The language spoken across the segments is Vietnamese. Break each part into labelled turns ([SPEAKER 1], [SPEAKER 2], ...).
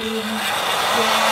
[SPEAKER 1] tiên gia.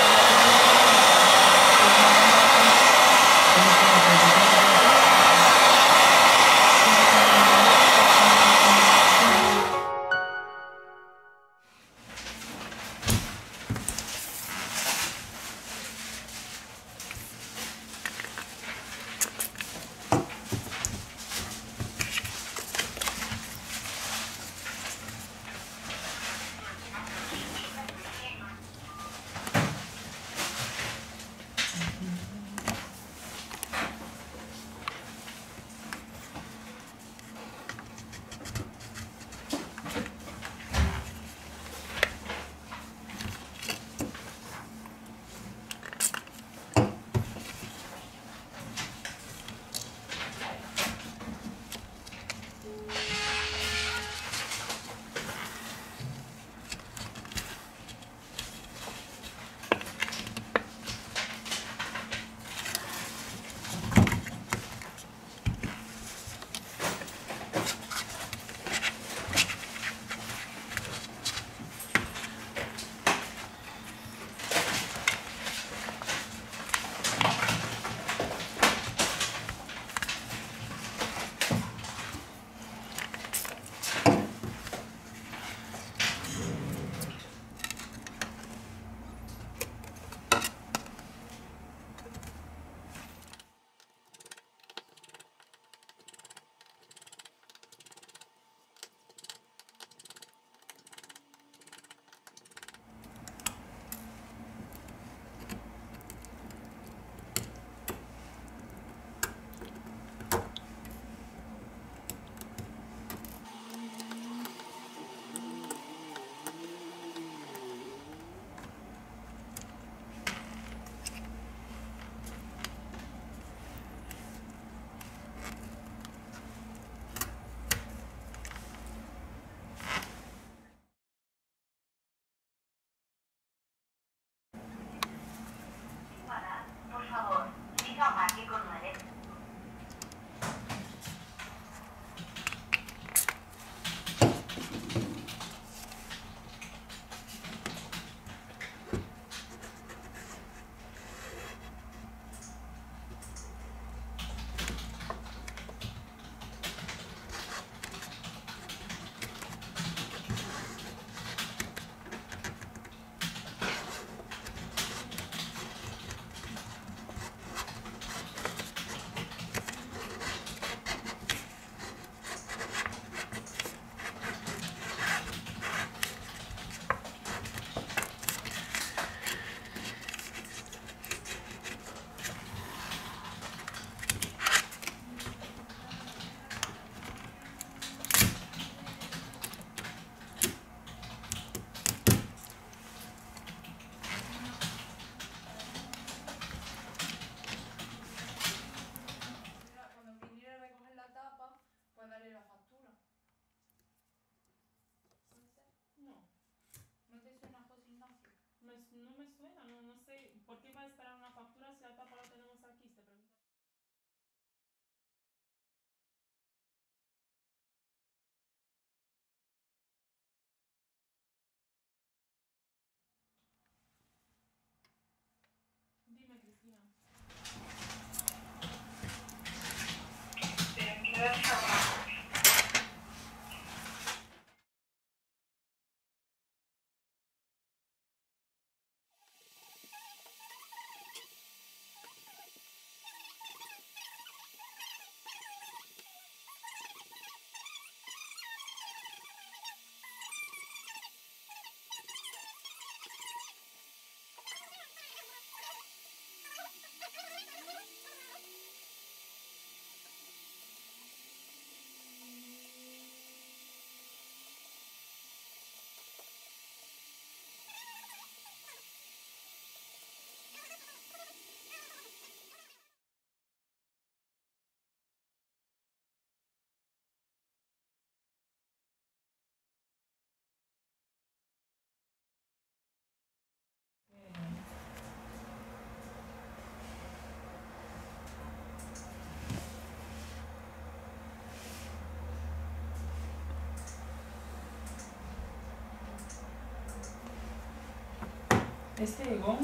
[SPEAKER 1] Este é bom?